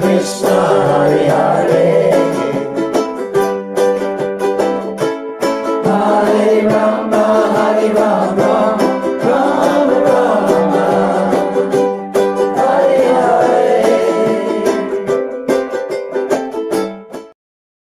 Krishna, Hare Hare. Hare Rama, Hare Rama.